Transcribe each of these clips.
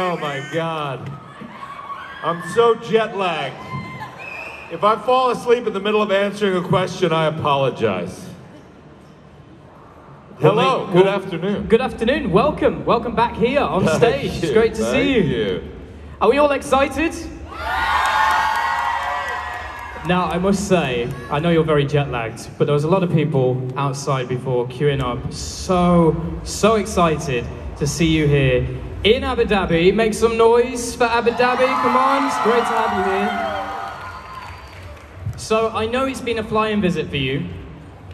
Oh my God. I'm so jet lagged. If I fall asleep in the middle of answering a question, I apologize. Hello, good afternoon. Good afternoon. Welcome. Welcome back here on Thank stage. It's great to see you. you. Are we all excited? Now, I must say, I know you're very jet lagged, but there was a lot of people outside before queuing up. So, so excited to see you here in Abu Dhabi. Make some noise for Abu Dhabi. Come on, it's great to have you here. So, I know it's been a flying visit for you,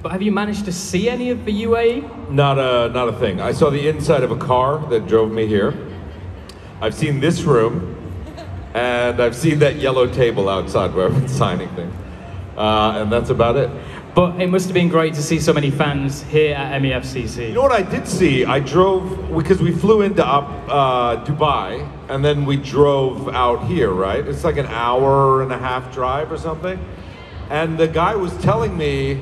but have you managed to see any of the? UAE? Not a not a thing. I saw the inside of a car that drove me here. I've seen this room, and I've seen that yellow table outside where I've been signing things, uh, and that's about it. But it must have been great to see so many fans here at MEFCC. You know what I did see? I drove because we flew into uh, Dubai and then we drove out here. Right? It's like an hour and a half drive or something. And the guy was telling me,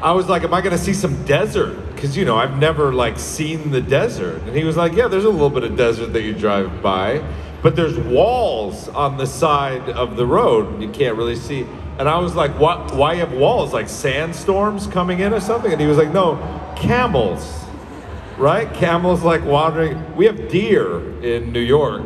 I was like, "Am I going to see some desert?" Because you know I've never like seen the desert. And he was like, "Yeah, there's a little bit of desert that you drive by, but there's walls on the side of the road. You can't really see." And I was like, "What? Why have walls? Like sandstorms coming in or something?" And he was like, "No, camels." right? Camels like wandering. We have deer in New York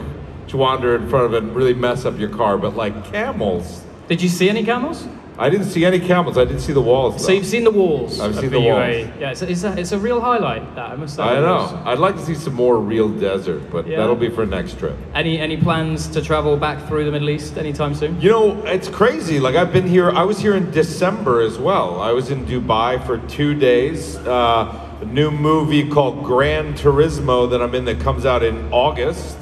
to wander in front of and really mess up your car, but like camels. Did you see any camels? I didn't see any camels. I didn't see the walls. So you've seen the walls. I've seen the the walls. Yeah, it's a, it's, a, it's a real highlight. That I must say. I know. I'd like to see some more real desert, but Yeah. that'll be for next trip. Any any plans to travel back through the Middle East anytime soon? You know, it's crazy. Like I've been here. I was here in December as well. I was in Dubai for two days. Uh, a new movie called Gran Turismo that I'm in that comes out in August.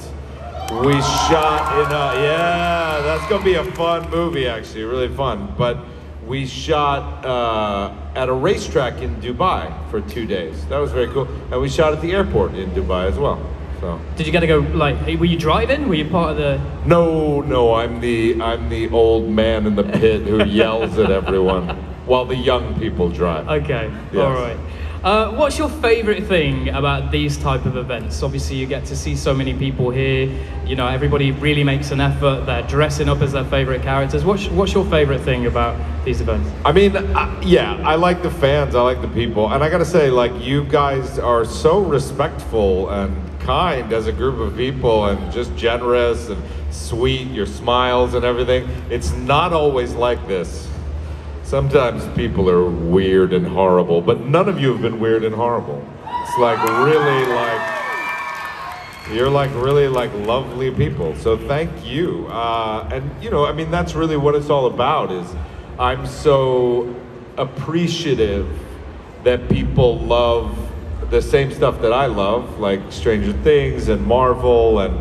We shot in a yeah. That's gonna be a fun movie, actually, really fun. But we shot uh, at a racetrack in Dubai for two days. That was very cool. And we shot at the airport in Dubai as well. So. Did you get to go like? Were you driving? Were you part of the? No, no, I'm the I'm the old man in the pit who yells at everyone while the young people drive. Okay. Yes. All right. Uh, what's your favorite thing about these type of events? Obviously, you get to see so many people here. You know, everybody really makes an effort. They're dressing up as their favorite characters. What's what's your favorite thing about these events? I mean, I, yeah, I like the fans, I like the people, and I gotta say, like, you guys are so respectful and kind as a group of people, and just generous and sweet. Your smiles and everything. It's not always like this. Sometimes people are weird and horrible, but none of you have been weird and horrible. It's like really like you're like really like lovely people. So thank you. Uh, and you know, I mean, that's really what it's all about. Is I'm so appreciative that people love the same stuff that I love, like Stranger Things and Marvel, and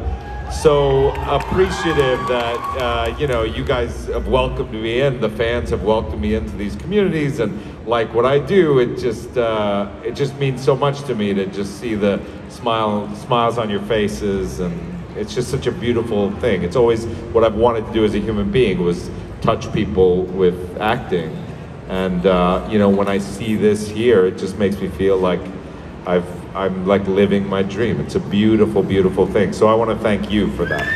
so appreciative that uh, you know you guys have welcomed me in. The fans have welcomed me into these communities, and like what I do, it just uh, it just means so much to me to just see the smile smiles on your faces, and it's just such a beautiful thing. It's always what I've wanted to do as a human being was touch people with acting, and uh, you know when I see this here, it just makes me feel like I've I'm like living my dream. It's a beautiful, beautiful thing. So I want to thank you for that.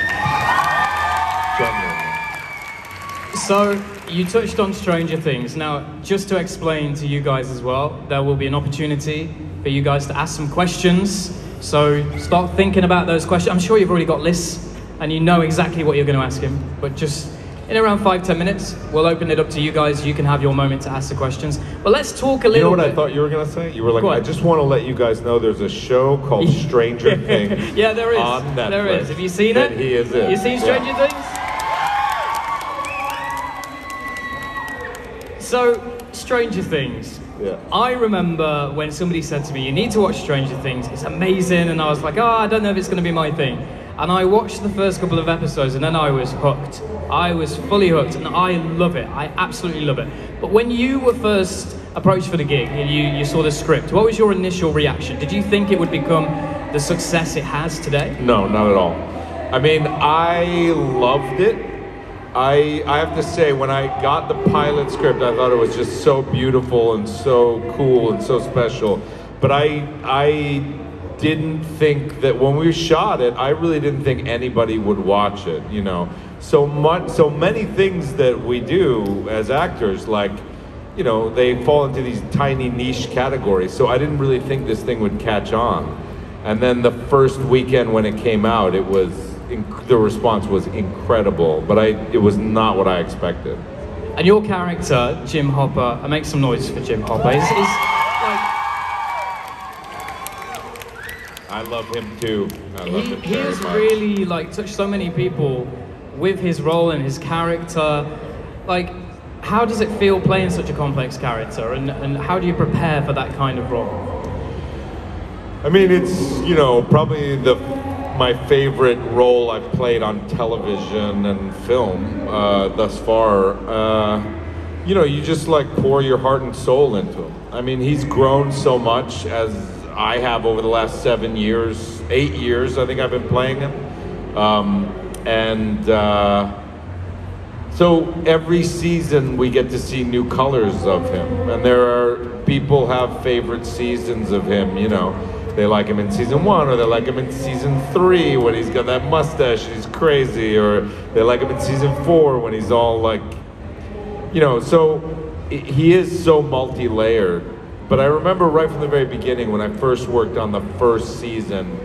So you touched on Stranger Things. Now, just to explain to you guys as well, there will be an opportunity for you guys to ask some questions. So start thinking about those questions. I'm sure you've already got lists and you know exactly what you're going to ask him. But just in around five ten minutes, we'll open it up to you guys. You can have your moment to ask the questions. But let's talk a little You know what I thought you were gonna say? You were like, Go on. I just want to let you guys know there's a show called Stranger Things. yeah, there is. On Netflix. There is. Have you seen that it? He is in. You seen. Stranger Things? So, Stranger Things. Yeah. I remember when somebody said to me, "You need to watch Stranger Things. It's amazing," and I was like, "Oh, I don't know if it's going to be my thing." And I watched the first couple of episodes, and then I was hooked. I was fully hooked, and I love it. I absolutely love it. But when you were first approached for the gig and you, you saw the script, what was your initial reaction? Did you think it would become the success it has today? No, not at all. I mean, I loved it. I I have to say, when I got the pilot script, I thought it was just so beautiful and so cool and so special. But I I didn't think that when we shot it, I really didn't think anybody would watch it. You know, so much, so many things that we do as actors, like, you know, they fall into these tiny niche categories. So I didn't really think this thing would catch on. And then the first weekend when it came out, it was the response was incredible. But I, it was not what I expected. And your character, Jim Hopper, I make some noise for Jim Hopper. Is, is like I love him too. I love he, him he has much. really like touched so many people with his role and his character. Like, how does it feel playing such a complex character, and, and how do you prepare for that kind of role? I mean, it's you know probably the my favorite role I've played on television and film uh, thus far. Uh, you know, you just like pour your heart and soul into him. I mean, he's grown so much as I have over the last seven years, eight years. I think I've been playing him, um, and. Uh, so every season we get to see new colors of him, and there are people have favorite seasons of him. You know, they like him in season one, or they like him in season three when he's got that mustache, and he's crazy, or they like him in season four when he's all like, you know. So he is so multi-layered. But I remember right from the very beginning when I first worked on the first season,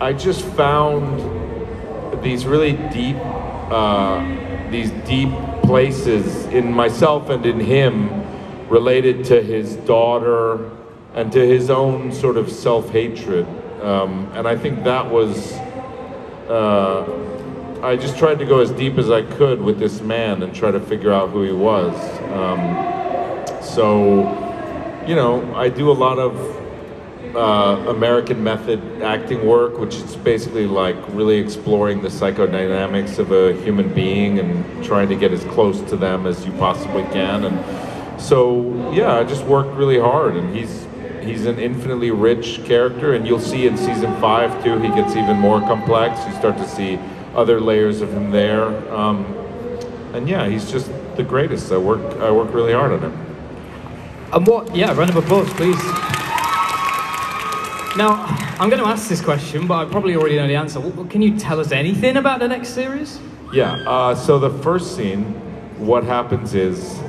I just found these really deep, uh, these deep places in myself and in him related to his daughter and to his own sort of self-hatred. Um, and I think that was, uh, I just tried to go as deep as I could with this man and try to figure out who he was. Um, so, you know, I do a lot of uh, American method acting work, which is basically like really exploring the psychodynamics of a human being and trying to get as close to them as you possibly can. And so, yeah, I just worked really hard, and he's he's an infinitely rich character, and you'll see in season five too. He gets even more complex. You start to see other layers of him there, um, and yeah, he's just the greatest. I work I work really hard on him. And what? Yeah, round of applause, please. Now, I'm going to ask this question, but I probably already know the answer. Can you tell us anything about the next series? Yeah. Uh, so the first scene, what happens is,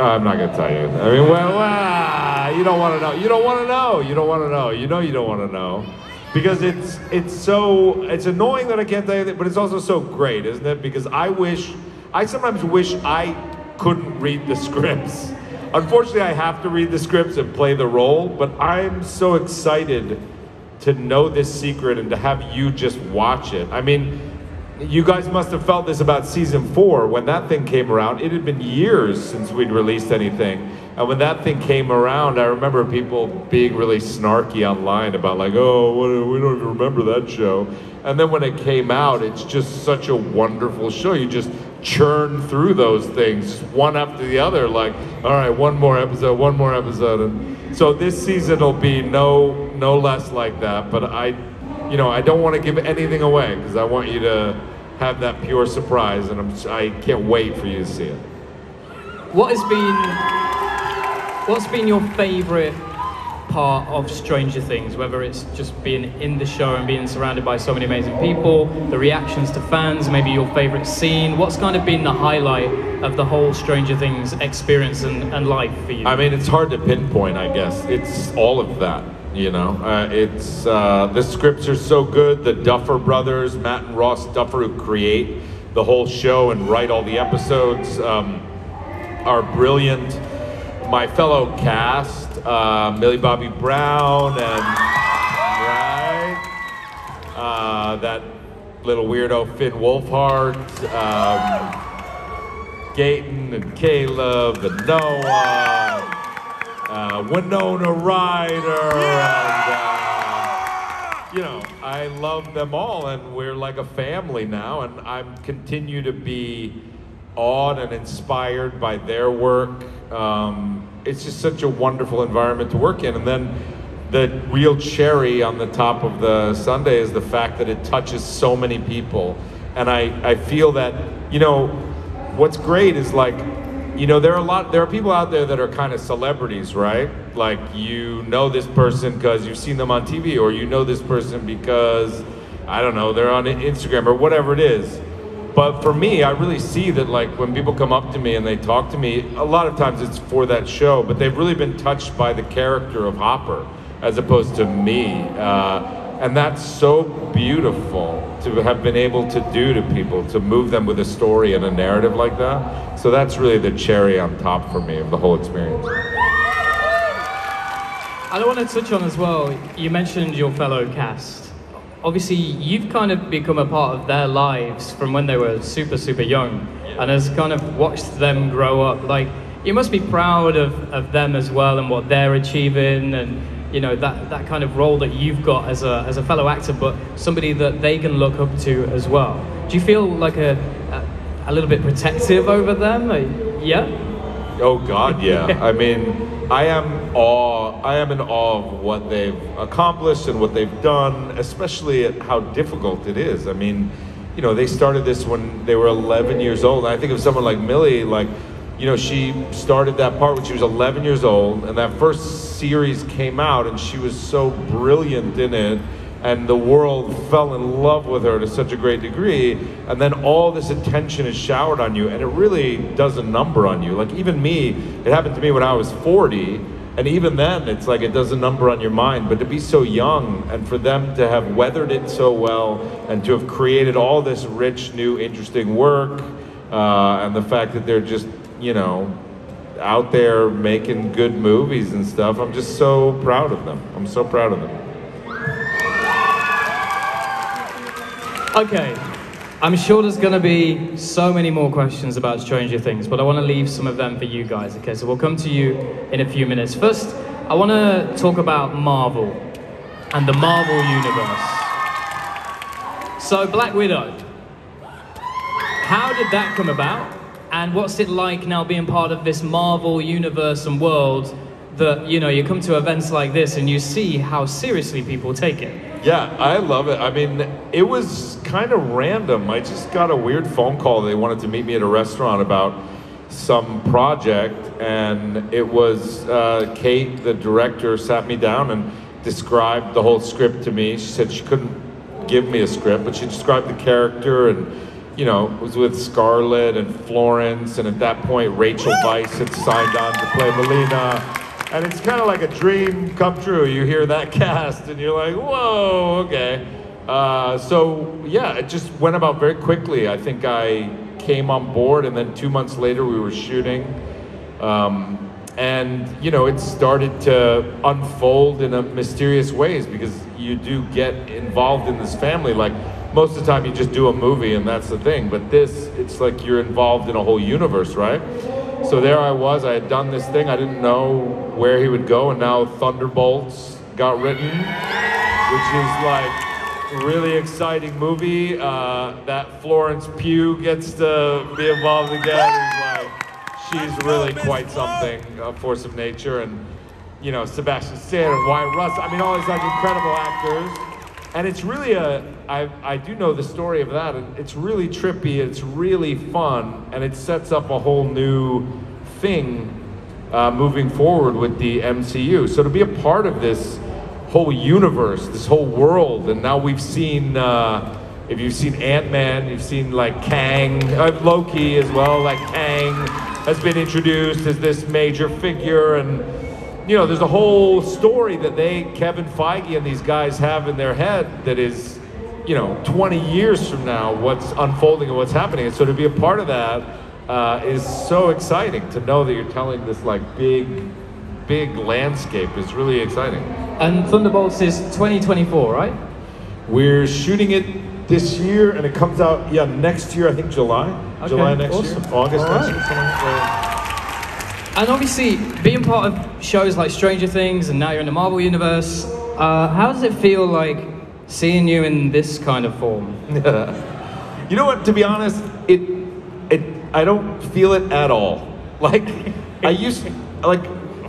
I'm not gonna tell you. I mean, well, well you don't want to know. You don't want to know. You don't want to know. You know you don't want to know, because it's it's so it's annoying that I can't tell you but it's also so great, isn't it? Because I wish, I sometimes wish I couldn't read the scripts. Unfortunately, I have to read the scripts and play the role, but I'm so excited to know this secret and to have you just watch it. I mean, you guys must have felt this about season four when that thing came around. It had been years since we'd released anything. And when that thing came around, I remember people being really snarky online about, like, oh, what, we don't even remember that show. And then when it came out, it's just such a wonderful show. You just churn through those things, one after the other, like, all right, one more episode, one more episode. And so this season will be no, no less like that. But I, you know, I don't want to give anything away because I want you to have that pure surprise, and I'm, I can't wait for you to see it. What has been what's been your favourite part of Stranger Things? Whether it's just being in the show and being surrounded by so many amazing people, the reactions to fans, maybe your favourite scene. What's kind of been the highlight of the whole Stranger Things experience and, and life for you? I mean, it's hard to pinpoint, I guess. It's all of that, you know. Uh, it's uh, the scripts are so good. The Duffer brothers, Matt and Ross Duffer, who create the whole show and write all the episodes, um, are brilliant. My fellow cast, uh, Millie Bobby Brown, and right, uh, that little weirdo Finn Wolfhard. Um, Gaten and Caleb and Noah, uh, Winona Ryder, and uh, you know, I love them all, and we're like a family now, and I continue to be awed and inspired by their work. Um, it's just such a wonderful environment to work in, and then the real cherry on the top of the sundae is the fact that it touches so many people. And I, I feel that, you know, what's great is like you know, there are a lot. There are people out there that are kind of celebrities, right? Like you know this person because you've seen them on TV, or you know this person because I don't know they're on Instagram or whatever it is. But for me, I really see that like when people come up to me and they talk to me, a lot of times it's for that show, but they've really been touched by the character of Hopper as opposed to me. Uh, and that's so beautiful to have been able to do to people, to move them with a story and a narrative like that. So that's really the cherry on top for me of the whole experience. I want to touch on as well, you mentioned your fellow cast. Obviously, you've kind of become a part of their lives from when they were super, super young, and has kind of watched them grow up. Like, you must be proud of, of them as well and what they're achieving and you know that, that kind of role that you've got as a, as a fellow actor but somebody that they can look up to as well. Do you feel like a, a, a little bit protective over them? Yeah? Oh god yeah. I mean i am awe i am in awe of what they've accomplished and what they've done especially at how difficult it is i mean you know they started this when they were 11 years old and i think of someone like millie like you know, she started that part when she was 11 years old, and that first series came out, and she was so brilliant in it, and the world fell in love with her to such a great degree, and then all this attention is showered on you, and it really does a number on you. Like, even me, it happened to me when I was 40. And even then, it's like it does a number on your mind. But to be so young and for them to have weathered it so well and to have created all this rich, new, interesting work, uh, and the fact that they're just you know, out there making good movies and stuff. I'm just so proud of them. I'm so proud of them. Okay. I'm sure there's going to be so many more questions about Stranger Things, but I want to leave some of them for you guys. Okay, so we'll come to you in a few minutes. First, I want to talk about Marvel and the Marvel Universe. So, Black Widow. How did that come about? And what's it like now being part of this Marvel universe and world that, you know, you come to events like this and you see how seriously people take it? Yeah, I love it. I mean, it was kind of random. I just got a weird phone call. They wanted to meet me at a restaurant about some project, and it was uh, Cate, the director, sat me down and described the whole script to me. She said she couldn't give me a script, but she described the character and you know, was with Scarlett and Florence, and at that point, Rachel Weisz had signed on to play Melina. And it's kind of like a dream come true. You hear that cast, and you're like, whoa, okay. Uh, so, yeah, it just went about very quickly. I think I came on board, and then two months later, we were shooting. Um, and, you know, it started to unfold in a mysterious ways because you do get involved in this family. Like, most of the time you just do a movie and that's the thing. But this, it's like you're involved in a whole universe, right? So there I was. I had done this thing. I didn't know where he would go, and now Thunderbolts got written, which is like really exciting movie. Uh, that Florence Pugh gets to be involved again. like, she's really quite something, a force of nature, and you know Sebastian Stan and Wyatt Russ. I mean, all these like incredible actors and it's really a I, I do know the story of that and it's really trippy it's really fun and it sets up a whole new thing uh, moving forward with the mcu so to be a part of this whole universe this whole world and now we've seen uh, if you've seen ant-man you've seen like kang uh, loki as well like kang has been introduced as this major figure and you know, there's a whole story that they, Kevin Feige and these guys have in their head that is, you know, 20 years from now, what's unfolding and what's happening. And so to be a part of that uh, is so exciting to know that you're telling this like big, big landscape is really exciting. And Thunderbolts is 2024, right? We're shooting it this year and it comes out, yeah, next year, I think July. Okay, July next awesome. year, August All next right. year. And obviously, being part of shows like Stranger Things and now you're in the Marvel Universe, uh, how does it feel like seeing you in this kind of form? you know what? To be honest, it, it, I don't feel it at all. Like, I used, like,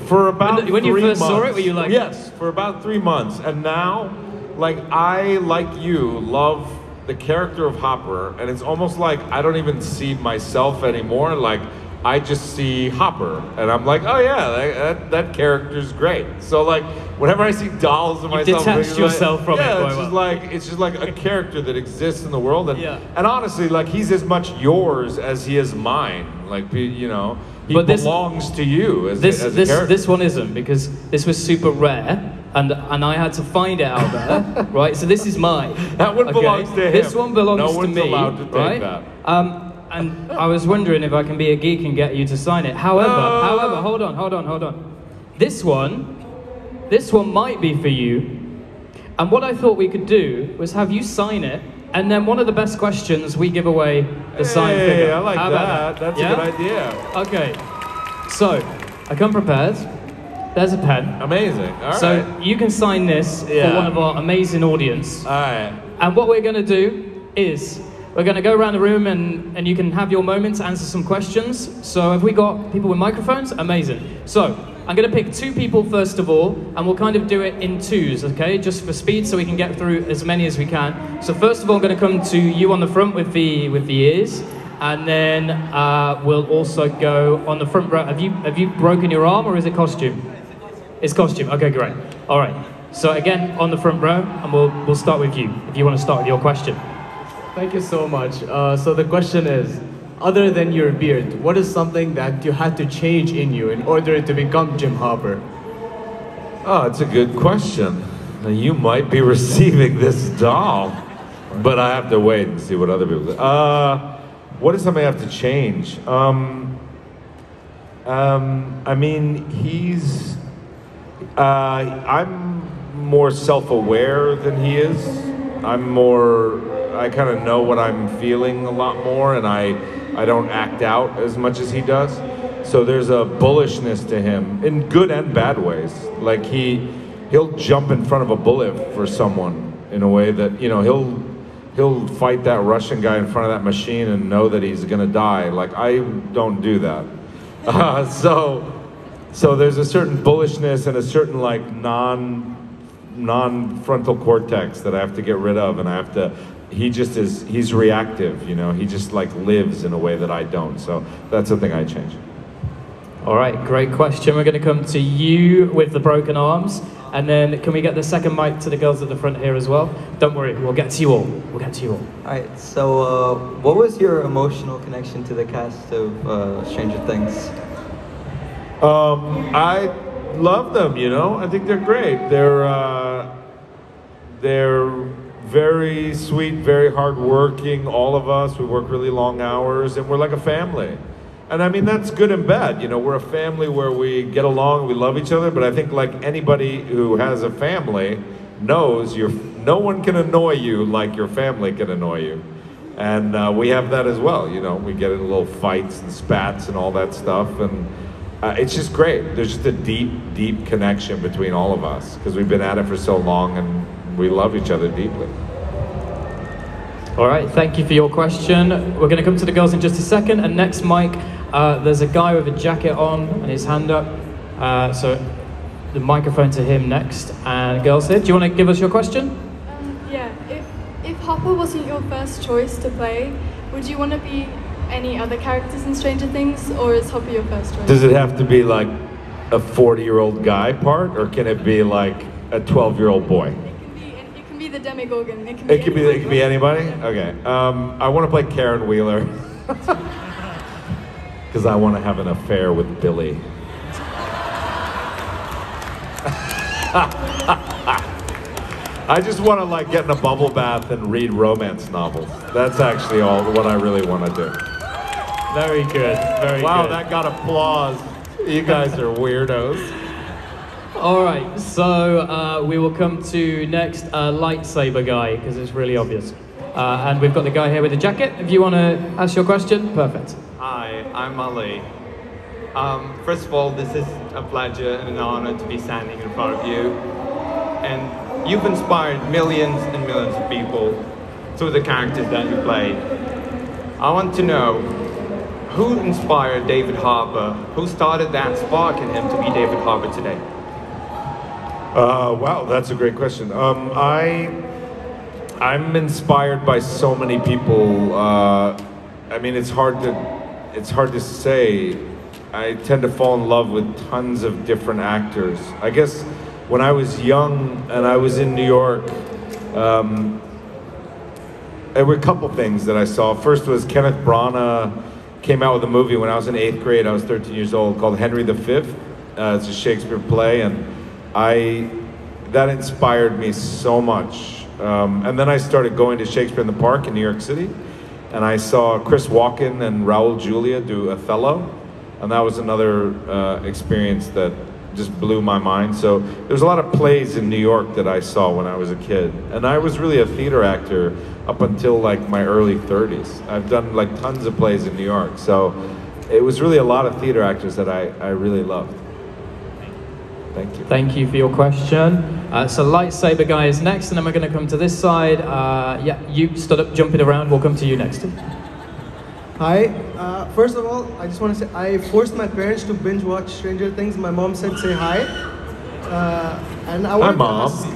for about when, when you first months, saw it, were you like? Yes, for about three months, and now, like, I like you love the character of Hopper, and it's almost like I don't even see myself anymore. Like I just see Hopper, and I'm like, oh yeah, that, that, that character's great. So like, whenever I see dolls of You've myself, detached like- yourself from it yeah, it's just well. like it's just like a character that exists in the world, and Yeah. and honestly, like he's as much yours as he is mine. Like you know, he But this- belongs to you as, This a, as this character. this one isn't because this was super rare. And, and I had to find it out there, right? So this is mine. That one belongs to him. This one belongs No to one's me, allowed to take right? that. Um, and I was wondering if I can be a geek and get you to sign it. However, No. however, hold on, hold on, hold on. This one, this one might be for you. And what I thought we could do was have you sign it, and then one of the best questions we give away the signed Hey, figure. I like How that. about That's Yeah? a good idea. Okay, so I come prepared. There's a pen. Amazing. All right. So you can sign this for one of our amazing audience. All right. And what we're going to do is we're going to go around the room and, and you can have your moment to answer some questions. So have we got people with microphones? Amazing. So I'm going to pick two people first of all, and we'll kind of do it in twos, okay? Just for speed, so we can get through as many as we can. So first of all, I'm going to come to you on the front with the with the ears, and then uh, we'll also go on the front row. Have you have you broken your arm or is it costume? It's costume. Okay, great. All right. So again, on the front row, and we'll we'll start with you. If you want to start with your question. Thank you so much. Uh, so the question is, other than your beard, what is something that you had to change in you in order to become Jim Hopper? Oh, it's a good question. You might be receiving this doll, but I have to wait and see what other people. Uh, what something I have to change? Um, um, I mean, he's. Uh, I'm more self-aware than he is. I'm more. I kind of know what I'm feeling a lot more, and I I don't act out as much as he does. So there's a bullishness to him in good and bad ways. Like he he'll jump in front of a bullet for someone in a way that you know he'll he'll fight that Russian guy in front of that machine and know that he's gonna die. Like I don't do that. Uh, so so there's a certain bullishness and a certain like non non-frontal cortex that I have to get rid of, and I have to. He just is. He's reactive, you know. He just like lives in a way that I don't. So that's the thing I change. All right, great question. We're going to come to you with the broken arms, and then can we get the second mic to the girls at the front here as well? Don't worry, we'll get to you all. We'll get to you all. Alright, so uh, what was your emotional connection to the cast of uh, Stranger Things? Um, I love them. You know, I think they're great. They're uh, they're very sweet, very hardworking. All of us, we work really long hours, and we're like a family. And I mean, that's good and bad. You know, we're a family where we get along, we love each other. But I think like anybody who has a family knows, you're no one can annoy you like your family can annoy you. And uh, we have that as well. You know, we get in little fights and spats and all that stuff, and uh, it's just great. There's just a deep, deep connection between all of us because we've been at it for so long and we love each other deeply. All right, thank you for your question. We're going to come to the girls in just a second. And next, Mike, uh, there's a guy with a jacket on and his hand up. Uh, so the microphone to him next. And girls here, do you want to give us your question? Um, yeah, if, if Hopper wasn't your first choice to play, would you want to be any other characters in Stranger Things, or is Hopper your first choice? Does it have to be like a 40 year old guy part, or can it be like a 12 year old boy? It be, it can be the Demogorgon. It can be, It could be. It could be anybody. Okay. Um, I want to play Karen Wheeler because I want to have an affair with Billy. I just want to like get in a bubble bath and read romance novels. That's actually all what I really want to do. Very good. Very Wow, good. that got applause. You guys are weirdos. All right, so uh, we will come to next uh, lightsaber guy because it's really obvious. Uh, and we've got the guy here with the jacket. If you want to ask your question, perfect. Hi, I'm Ali. Um, first of all, this is a pleasure and an honor to be standing in front of you. And you've inspired millions and millions of people through the characters that you played. I want to know who inspired David Harbour? Who started that spark in him to be David Harbour today? Uh, wow, that's a great question. Um, I I'm inspired by so many people. Uh, I mean, it's hard to it's hard to say. I tend to fall in love with tons of different actors. I guess when I was young and I was in New York, um, there were a couple things that I saw. First was Kenneth Branagh came out with a movie when I was in eighth grade. I was 13 years old called Henry V. Uh, it's a Shakespeare play, and I that inspired me so much. Um, and then I started going to Shakespeare in the Park in New York City, and I saw Chris Walken and Raul Julia do Othello, and that was another uh, experience that just blew my mind. So there's a lot of plays in New York that I saw when I was a kid, and I was really a theater actor up until like my early 30s. I've done like tons of plays in New York, so it was really a lot of theater actors that I, I really loved. Thank you. Thank you for your question. Uh, so lightsaber guy is next, and then we're going to come to this side. Uh, yeah, you stood up jumping around. We'll come to you next. Hi. Uh, first of all, I just want to say I forced my parents to binge watch Stranger Things. My mom said say hi. Uh, and I wanted Mom. to ask,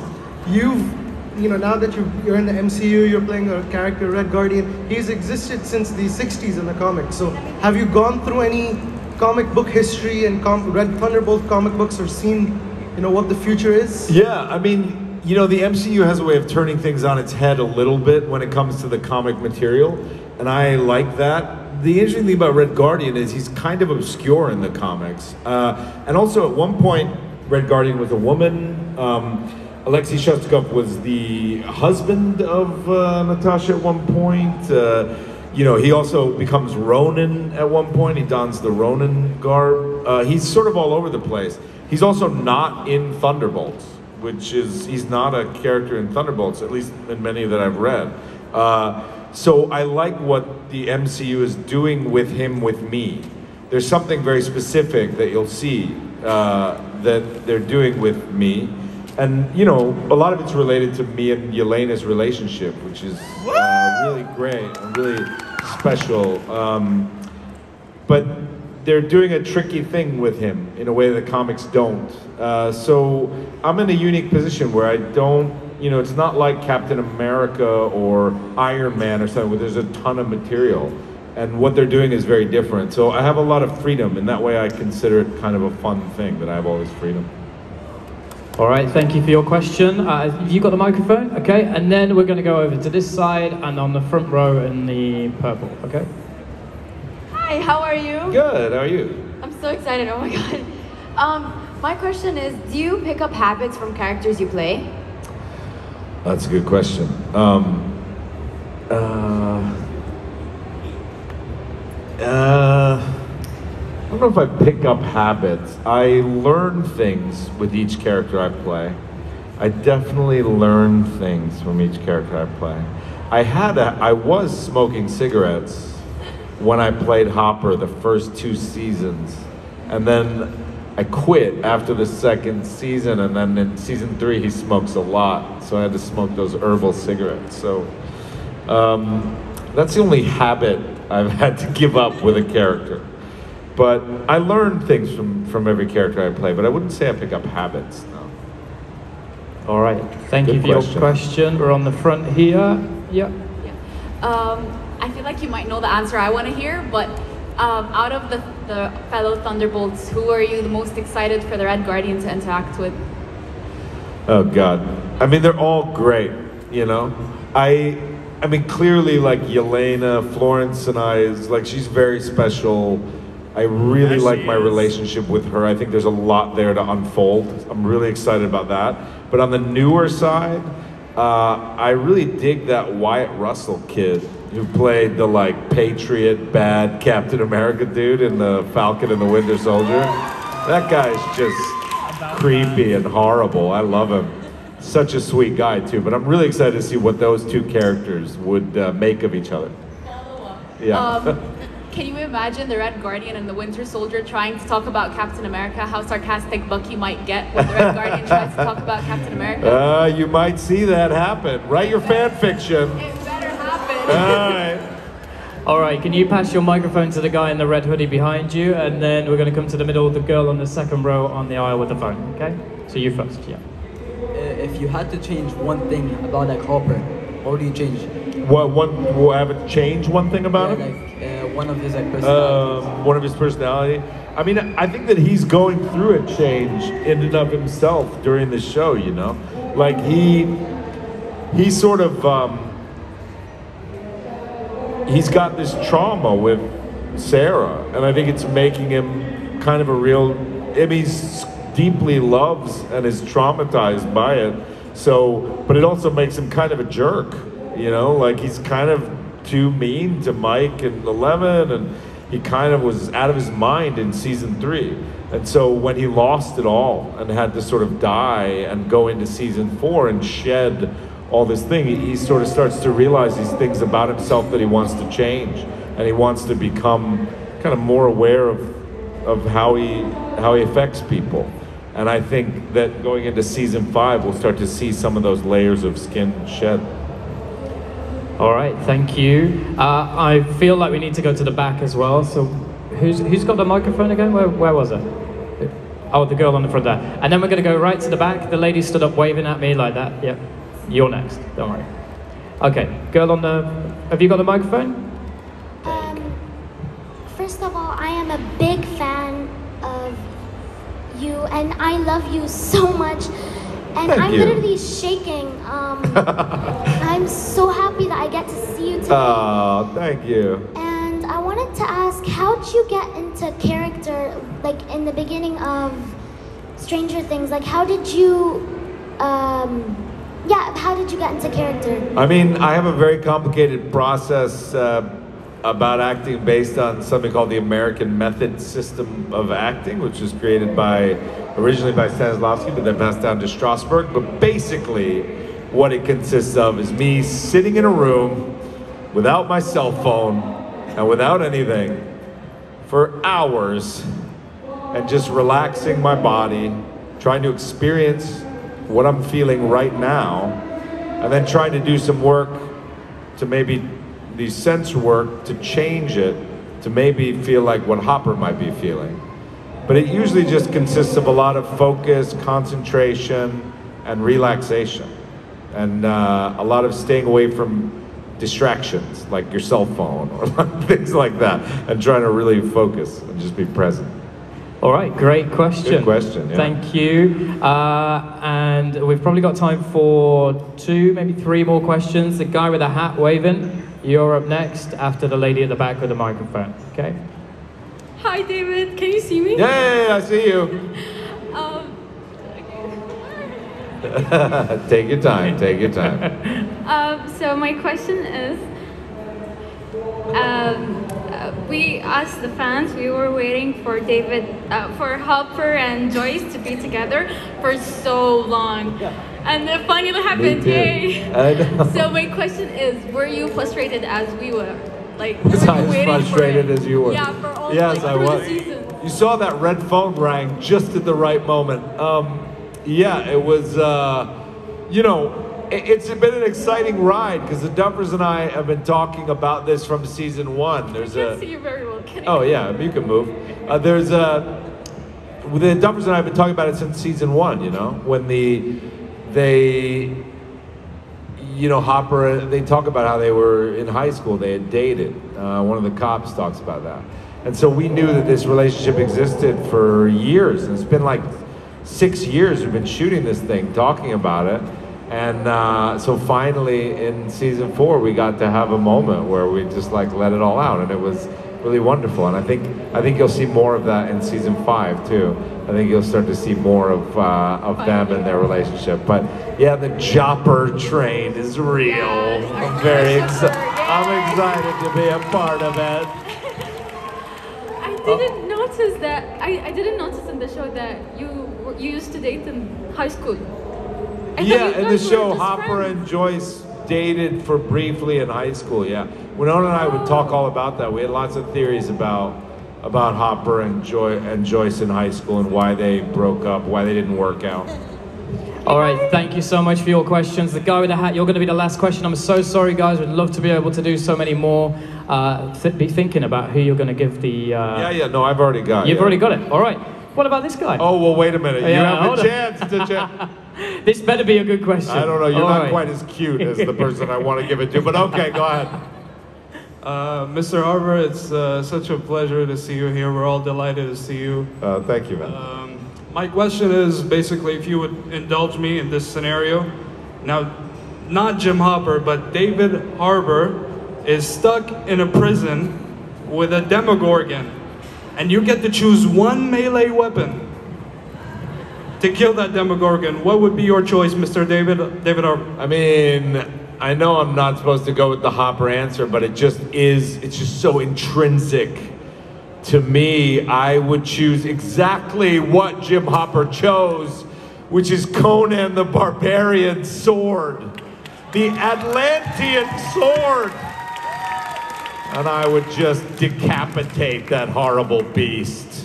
you've, you know, now that you, you're in the MCU, you're playing a character, Red Guardian. He's existed since the 60s in the comics. So have you gone through any comic book history and com- read Thunderbolt comic books or seen, you know, what the future is? Yeah, I mean, you know, the MCU has a way of turning things on its head a little bit when it comes to the comic material, and I like that. The interesting thing about Red Guardian is he's kind of obscure in the comics. Uh, and also, at one point, Red Guardian was a woman. Um, Alexei Shostakov was the husband of uh, Natasha at one point. Uh, you know, he also becomes Ronin at one point. He dons the Ronin garb. Uh, he's sort of all over the place. He's also not in Thunderbolts, which is he's not a character in Thunderbolts, at least in many that I've read. Uh, so I like what the MCU is doing with him with me. There's something very specific that you'll see uh, that they're doing with me. And you know, a lot of it's related to me and Yelena's relationship, which is uh, really great and really special. Um, but they're doing a tricky thing with him in a way that comics don't. Uh, so I'm in a unique position where I don't, you know, it's not like Captain America or Iron Man or something where there's a ton of material. And what they're doing is very different. So I have a lot of freedom. In that way, I consider it kind of a fun thing that I have all this freedom. All right, thank you for your question. Uh, you got the microphone? Okay, and then we're going to go over to this side and on the front row in the purple. Okay. Hi, how are you? Good. How are you? I'm so excited. Oh my god. Um, my question is, do you pick up habits from characters you play? That's a good question. Um, uh, uh, I don't know if I pick up habits. I learn things with each character I play. I definitely learn things from each character I play. I had a, I was smoking cigarettes when I played Hopper the first two seasons, and then I quit after the second season, and then in season three he smokes a lot, so I had to smoke those herbal cigarettes. So um, that's the only habit I've had to give up with a character. But I learn things from, from every character I play, but I wouldn't say I pick up habits. No. All right, thank Good you for question. your question. We're on the front here. Yeah. Um, I feel like you might know the answer I want to hear, but um, out of the, the fellow Thunderbolts, who are you the most excited for the Red Guardian to interact with? Oh God. I mean, they're all great. You know, I, I mean, clearly, like Yelena, Florence, and I is like she's very special. I really like my relationship with her. I think there's a lot there to unfold. I'm really excited about that. But on the newer side, uh, I really dig that Wyatt Russell kid who played the like patriot, bad Captain America dude in the Falcon and the Winter Soldier. That guy's just creepy and horrible. I love him. Such a sweet guy too. But I'm really excited to see what those two characters would uh, make of each other. Yeah. Um, can you imagine the Red Guardian and the Winter Soldier trying to talk about Captain America? How sarcastic Bucky might get when the Red Guardian tries to talk about Captain America? Uh, you might see that happen. Write your fan fiction. It better happen. All right. All right, can you pass your microphone to the guy in the red hoodie behind you, and then we're going to come to the middle, of the girl on the second row on the aisle with the phone. Okay. So you first. Yeah. Uh, if you had to change one thing about like Hopper, what would you change? What one? Will I have to change one thing about Yeah, him? like, uh, one of his like personalities. um, one of his personality. I mean, I think that he's going through a change in and of himself during the show. You know, like he he sort of um, he's got this trauma with Sarah, and I think it's making him kind of a real. I mean, he's deeply loves and is traumatized by it. So, but it also makes him kind of a jerk. You know, like he's kind of too mean to Mike and Eleven, and he kind of was out of his mind in season three. And so when he lost it all and had to sort of die and go into season four and shed all this thing, he, sort of starts to realize these things about himself that he wants to change, and he wants to become kind of more aware of of how he how he affects people. And I think that going into season five, we'll start to see some of those layers of skin shed. All right, thank you. Uh, I feel like we need to go to the back as well. So, who's who's got the microphone again? Where where was it? Oh, the girl on the front there. And then we're going to go right to the back. The lady stood up waving at me like that. Yep, you're next. Don't worry. Okay, girl on the. Have you got the microphone? Um, first of all, I am a big fan of you, and I love you so much. And Thank I'm you. literally shaking. Um, I'm so happy that I get to see you today. Oh, thank you. And I wanted to ask, how did you get into character, like in the beginning of Stranger Things? Like, how did you, um, yeah, how did you get into character? I mean, I have a very complicated process uh, about acting based on something called the American Method System of Acting, which was created by originally by Stanislavski, but then passed down to Strasberg. But basically, what it consists of is me sitting in a room without my cell phone and without anything for hours and just relaxing my body, trying to experience what I'm feeling right now, and then trying to do some work to maybe the sense work to change it to maybe feel like what Hopper might be feeling. But it usually just consists of a lot of focus, concentration, and relaxation, and uh, a lot of staying away from distractions like your cell phone or things like that, and trying to really focus and just be present. All right, great question. Good question, yeah. Thank you. Uh, and we've probably got time for two, maybe three more questions. The guy with the hat waving, you're up next after the lady at the back with the microphone. Okay? Hi, David. Can you see me? Yay, I see you. Um, take your time, take your time. um, so my question is, um, we asked the fans. We were waiting for David, uh, for Hopper and Joyce to be together for so long, and it finally happened. Yay! So my question is, were you frustrated as we were? Like, Was were I you as frustrated as you were? Yeah, for all Yes, like, I through was. the season. You saw that red phone rang just at the right moment. Um, yeah, it was. Uh, you know, it, it's been an exciting ride because the Duffers and I have been talking about this from season one. There's I a. can't see you very well. Can Oh yeah, you can move. Uh, there's a. The Duffers and I have been talking about it since season one. You know, when the they, you know, Hopper. They talk about how they were in high school. They had dated. Uh, one of the cops talks about that, and so we knew that this relationship existed for years. And it's been like six years we've been shooting this thing, talking about it. And uh, so finally in season four, we got to have a moment where we just like let it all out, and it was really wonderful. And I think I think you'll see more of that in season five too. I think you'll start to see more of uh, of them and their relationship. But yeah, the Jopper train is real. I'm very excited. I'm excited to be a part of it. I didn't notice that. I, I didn't notice in the show that you you used to date in high school. I Yeah, you in the show, Hopper friends. and Joyce dated for briefly in high school. Yeah, Winona and I would talk all about that. We had lots of theories about about Hopper and Joy and Joyce in high school and why they broke up, why they didn't work out. All right, thank you so much for your questions. The guy with the hat, you're going to be the last question. I'm so sorry, guys. We'd love to be able to do so many more. Uh, th- be thinking about who you're going to give the. Uh, Yeah, yeah. No, I've already got. You've yeah. already got it. All right. What about this guy? Oh well, wait a minute. You have hold a on. chance to. Cha- This better be a good question. I don't know. You're All not right. quite as cute as the person I want to give it to, but okay, go ahead. Uh, Mr. Harbour, it's uh, such a pleasure to see you here. We're all delighted to see you. Uh, thank you, man. Um, my question is basically if you would indulge me in this scenario. Now, not Jim Hopper, but David Harbour is stuck in a prison with a Demogorgon, and you get to choose one melee weapon to kill that Demogorgon. What would be your choice, Mr. David David Harbour? I mean, I know I'm not supposed to go with the Hopper answer, but it just is, it's just so intrinsic to me. I would choose exactly what Jim Hopper chose, which is Conan the Barbarian sword, the Atlantean sword. And I would just decapitate that horrible beast.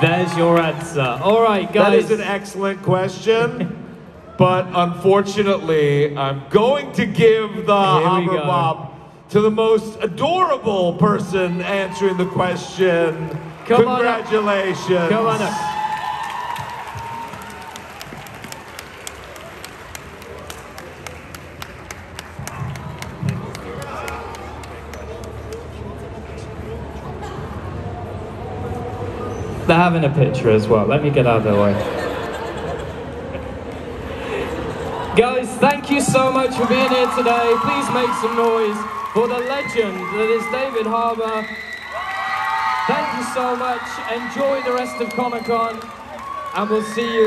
There's your answer. All right, That guys. is an excellent question. But unfortunately, I'm going to give the Here we Hopper go. Bob to the most adorable person answering the question. Come on up. Congratulations. Come on up. Having a picture as well. Let me get out of their way. Guys, thank you so much for being here today. Please make some noise for the legend that is David Harbour. Thank you so much. Enjoy the rest of Comic Con, and we'll see you.